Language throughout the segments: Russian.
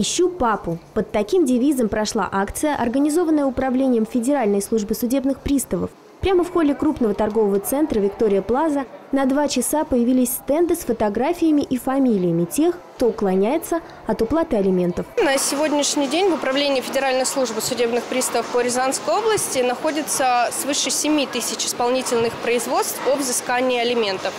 «Ищу папу». Под таким девизом прошла акция, организованная Управлением Федеральной службы судебных приставов. Прямо в холле крупного торгового центра «Виктория Плаза» на два часа появились стенды с фотографиями и фамилиями тех, кто уклоняется от уплаты алиментов. На сегодняшний день в Управлении Федеральной службы судебных приставов по Рязанской области находится свыше 7 тысяч исполнительных производств по взысканию алиментов.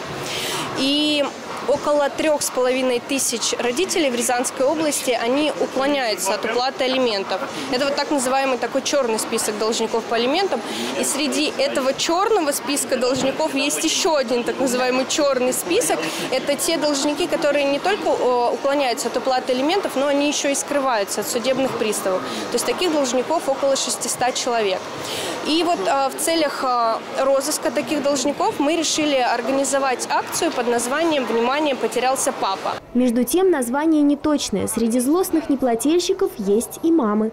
И около трех с половиной тысяч родителей в Рязанской области, они уклоняются от уплаты алиментов. Это вот так называемый такой черный список должников по алиментам. И среди этого черного списка должников есть еще один так называемый черный список. Это те должники, которые не только уклоняются от уплаты алиментов, но они еще и скрываются от судебных приставов. То есть таких должников около 600 человек. И вот э, в целях э, розыска таких должников мы решили организовать акцию под названием «Внимание, потерялся папа». Между тем, название неточное. Среди злостных неплательщиков есть и мамы.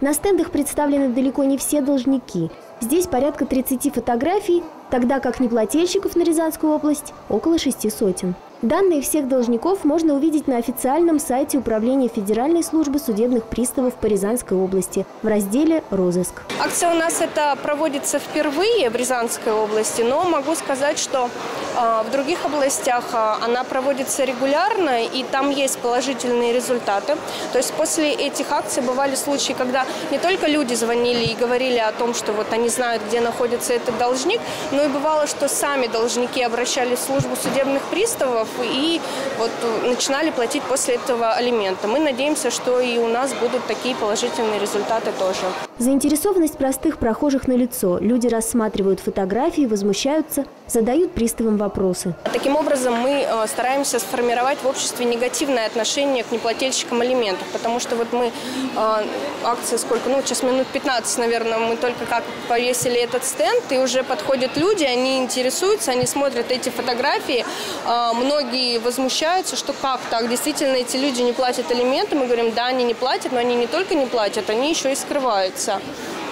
На стендах представлены далеко не все должники. Здесь порядка 30 фотографий, тогда как неплательщиков на Рязанскую область около шести сотен. Данные всех должников можно увидеть на официальном сайте Управления Федеральной службы судебных приставов по Рязанской области в разделе «Розыск». Акция у нас это проводится впервые в Рязанской области, но могу сказать, что э, в других областях э, она проводится регулярно, и там есть положительные результаты. То есть после этих акций бывали случаи, когда не только люди звонили и говорили о том, что вот они знают, где находится этот должник, но и бывало, что сами должники обращались в службу судебных приставов и вот начинали платить после этого алименты. Мы надеемся, что и у нас будут такие положительные результаты тоже. Заинтересованность простых прохожих на лицо. Люди рассматривают фотографии, возмущаются, задают приставам вопросы. Таким образом, мы э, стараемся сформировать в обществе негативное отношение к неплательщикам алиментов, потому что вот мы э, акции сколько, ну сейчас минут 15, наверное, мы только как повесили этот стенд, и уже подходят люди, они интересуются, они смотрят эти фотографии, э, многие возмущаются, что как так, действительно эти люди не платят алименты, мы говорим, да, они не платят, но они не только не платят, они еще и скрываются находится.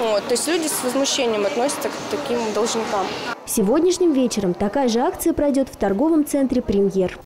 Вот, то есть люди с возмущением относятся к таким должникам. Сегодняшним вечером такая же акция пройдет в торговом центре «Премьер».